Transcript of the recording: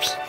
baby.